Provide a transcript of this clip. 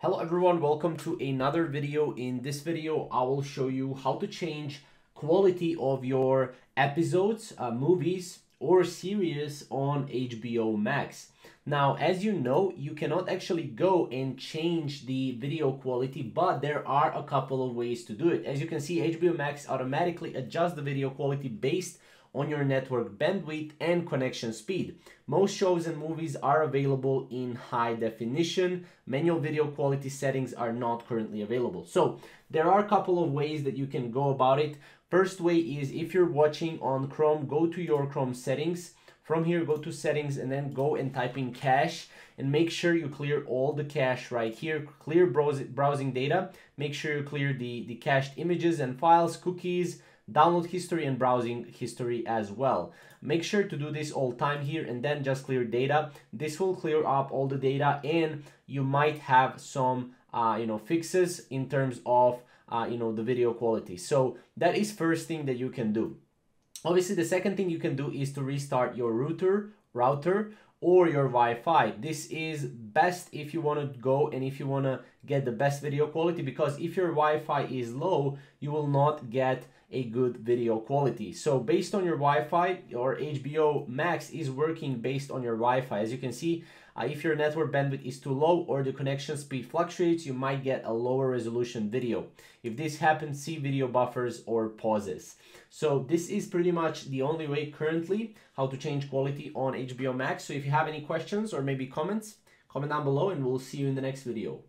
Hello everyone, welcome to another video. In this video, I will show you how to change quality of your episodes, uh, movies, or series on HBO Max. Now, as you know, you cannot actually go and change the video quality, but there are a couple of ways to do it. As you can see, HBO Max automatically adjusts the video quality based on your network bandwidth and connection speed. Most shows and movies are available in high definition. Manual video quality settings are not currently available. So there are a couple of ways that you can go about it. First way is if you're watching on Chrome, go to your Chrome settings. From here, go to settings and then go and type in cache and make sure you clear all the cache right here. Clear browsing data. Make sure you clear the, the cached images and files, cookies, download history and browsing history as well. Make sure to do this all time here and then just clear data. This will clear up all the data and you might have some uh, you know fixes in terms of uh, you know the video quality. So that is first thing that you can do. Obviously the second thing you can do is to restart your router router or your Wi-Fi. This is best if you want to go and if you want to get the best video quality because if your Wi-Fi is low, you will not get a good video quality. So based on your Wi-Fi, your HBO Max is working based on your Wi-Fi. As you can see, uh, if your network bandwidth is too low or the connection speed fluctuates, you might get a lower resolution video. If this happens, see video buffers or pauses. So this is pretty much the only way currently how to change quality on HBO Max. So if you have any questions or maybe comments, comment down below and we'll see you in the next video.